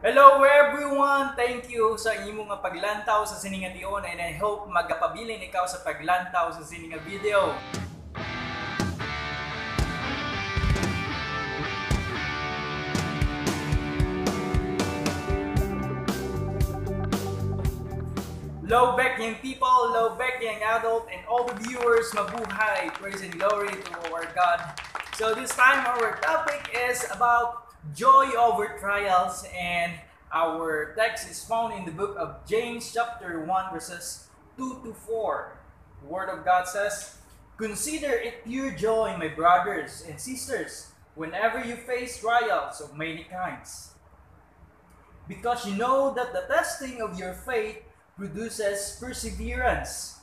Hello everyone! Thank you sa inyong paglantaw sa sininga diyon and I hope magapabilin ikaw sa paglantaw sa sininga video. Low back young people, low back young adult, and all the viewers, mabuhay! Praise and glory to our God. So this time our topic is about joy over trials and our text is found in the book of James chapter 1 verses 2 to 4. The word of God says, Consider it pure joy, my brothers and sisters, whenever you face trials of many kinds. Because you know that the testing of your faith produces perseverance.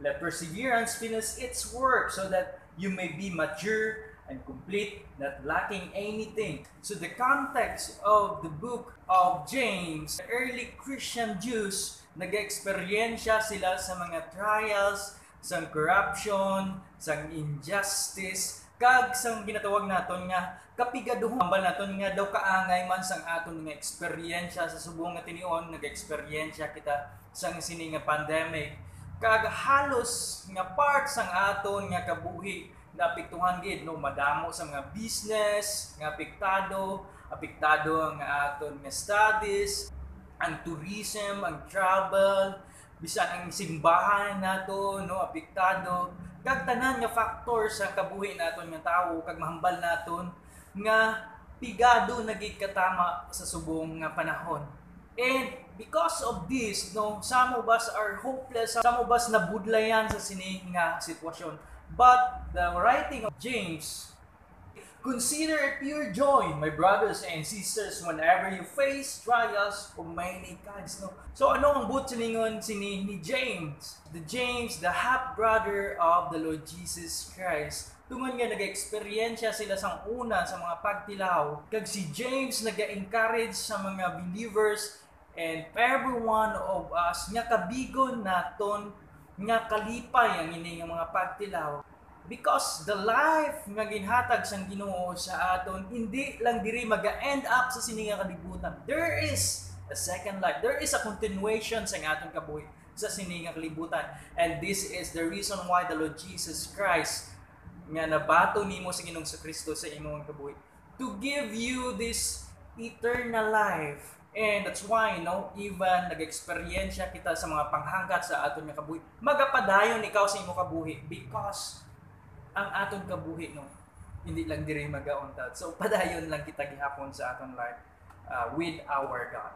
Let perseverance finish its work so that you may be mature and complete, not lacking anything. So the context of the book of James, early Christian Jews, nag-experiensya sila sa mga trials, sa corruption, sa injustice, kag sang ginatawag naton nga kapigaduhon ambal naton nga daw kaangay man sang aton nga eksperyensya sa subong nga tinion nag-eksperyensya kita sang sini nga pandemic kag halos nga part sang aton nga kabuhi naapektuhan gid no madamo sa mga business nga apektado apektado ang aton nga studies ang tourism ang travel bisan ang simbahan nato no apektado kag tanan nga factor sa kabuhi naton nga tawo kag mahambal naton nga pigado naging katama sa subong nga panahon. And because of this, no, some of us are hopeless, some of us nabudlayan sa sini nga sitwasyon. But the writing of James Consider it pure joy, my brothers and sisters, whenever you face trials of many kinds. No? So ano ang butchilingon sini ni James? The James, the half-brother of the Lord Jesus Christ. Tungon nga nag-experiensya sila sa una sa mga pagtilaw. Kag si James nag-encourage sa mga believers and every one of us nga kabigon naton nga kalipay ang ini nga mga pagtilaw. Because the life nga ginhatag sang Ginoo sa aton hindi lang diri maga-end up sa sini nga kalibutan. There is a second life. There is a continuation sa aton kabuhi sa sini nga kalibutan. And this is the reason why the Lord Jesus Christ nga nabato nimo sa Ginoong sa Kristo sa imong kabuhi. To give you this eternal life And that's why, no, even nag-experiensya kita sa mga panghangkat sa aton nga kabuhi, magapadayon ikaw sa imong kabuhi because ang aton kabuhi no hindi lang diri magauntad so padayon lang kita gihapon sa aton life uh, with our God.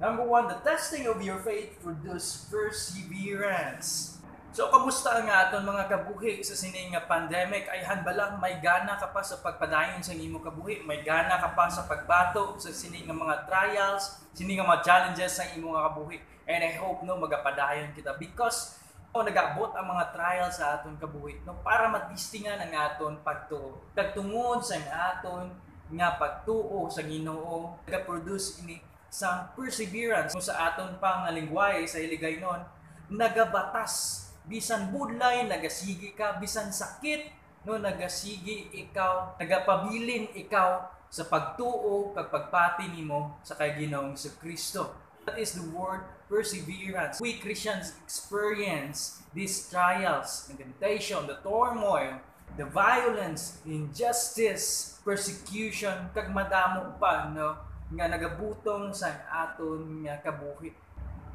Number one the testing of your faith produce perseverance So, kamusta ang aton mga kabuhi sa sining nga pandemic? Ay hanbalang may gana ka pa sa pagpadayon sa imo kabuhi, may gana ka pa sa pagbato sa sining nga mga trials, sining nga mga challenges sa imo nga kabuhi. And I hope no magapadayon kita because o nagabot ang mga trial sa aton kabuhi no para matistingan ang aton pagtuo kagtungod sa aton nga pagtuo sa Ginoo nagaproduce ini sa perseverance sa aton pang lingwahe sa hiligaynon nagabatas bisan budlay nagasigi ka bisan sakit no nagasigi ikaw nagapabilin ikaw sa pagtuo kag pagpati nimo sa kay Ginoong sa Kristo That is the word perseverance. We Christians experience these trials, the temptation, the turmoil, the violence, injustice, persecution, kag madamo pa no nga nagabutong sa aton nga kabuhi.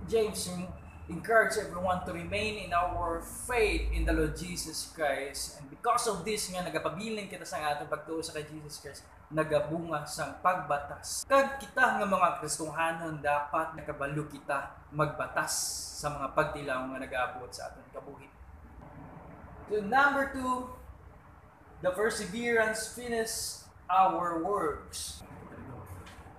James encourage everyone to remain in our faith in the Lord Jesus Christ. And because of this nga nagapabilin kita sa atong pagtuo sa kay Jesus Christ, nagabunga sang pagbatas. Kag kita nga mga Kristohanon dapat nakabalo kita magbatas sa mga pagtilaw nga nagaabot sa aton kabuhi. So number two, the perseverance finish our works.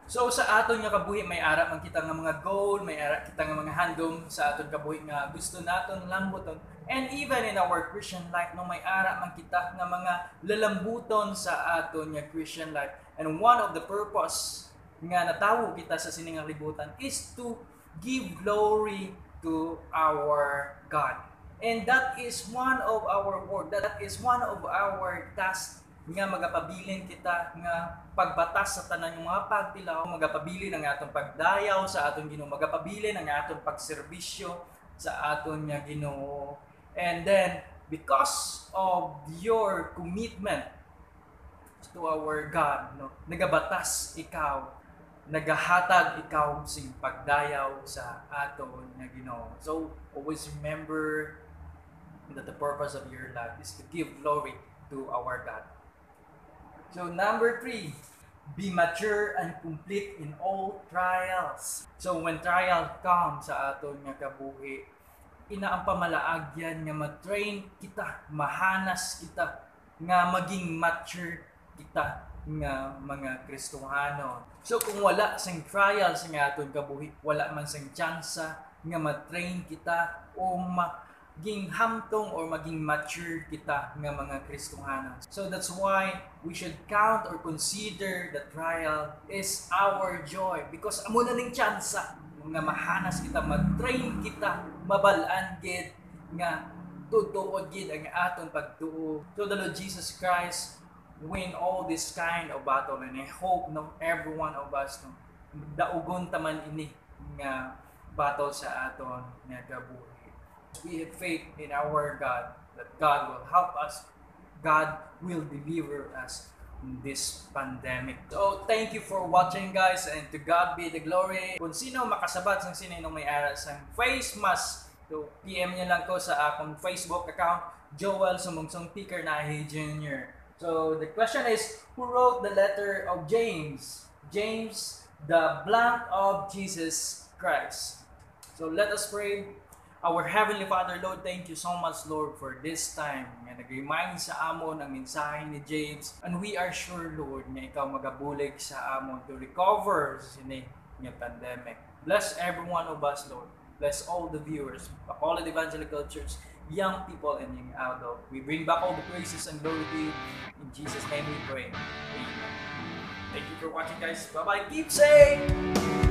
So sa aton nga kabuhi may ara man kita nga mga goal, may ara kita nga mga handom sa aton kabuhi nga gusto naton lambuton. And even in our Christian life, no may ara man kita nga mga lalambuton sa aton nga Christian life. And one of the purpose nga natawo kita sa siningang libutan is to give glory to our God. And that is one of our work. That is one of our tasks nga magapabilin kita nga pagbatas sa tanan ng mga pagtilaw magapabilin ang atong pagdayaw sa aton Ginoo magapabilin ang atong pagserbisyo sa aton nga Ginoo. And then because of your commitment to our God no nagabatas ikaw nagahatag ikaw sing pagdayaw sa aton nga Ginoo. So always remember that the purpose of your life is to give glory to our God So number three, be mature and complete in all trials. So when trial comes sa aton nga kabuhi, ina ang pamalaagyan nga ma-train kita, mahanas kita, nga maging mature kita nga mga Kristohano. So kung wala sang trial sa nga aton kabuhi, wala man sang tsansa nga ma-train kita o ma maging hamtong or maging mature kita nga mga Kristohanan. So that's why we should count or consider the trial is our joy because amo na ning tsansa nga mahanas kita, mag-train kita, mabalaan gid nga tutuod gid ang aton pagtuo. So the Lord Jesus Christ win all this kind of battle and I hope no every one of us no daugon taman ini nga battle sa aton nga kabuhi we have faith in our God that God will help us, God will deliver us in this pandemic. So, thank you for watching guys and to God be the glory. Kung sino makasabat sa sino may aral sa face mask, so PM niyo lang ko sa akong Facebook account, Joel Sumungsong Picker Nahi Jr. So, the question is, who wrote the letter of James? James, the blank of Jesus Christ. So, let us pray. Our Heavenly Father, Lord, thank you so much, Lord, for this time nga nag-remind sa amon ang mensahe ni James. And we are sure, Lord, na ikaw magabulig sa amon to recover sa sini nga pandemic. Bless every one of us, Lord. Bless all the viewers, Bacolod Evangelical Church, young people and young adult. We bring back all the praises and glory to you. In Jesus' name we pray. Amen. Thank you for watching, guys. Bye-bye. Keep safe!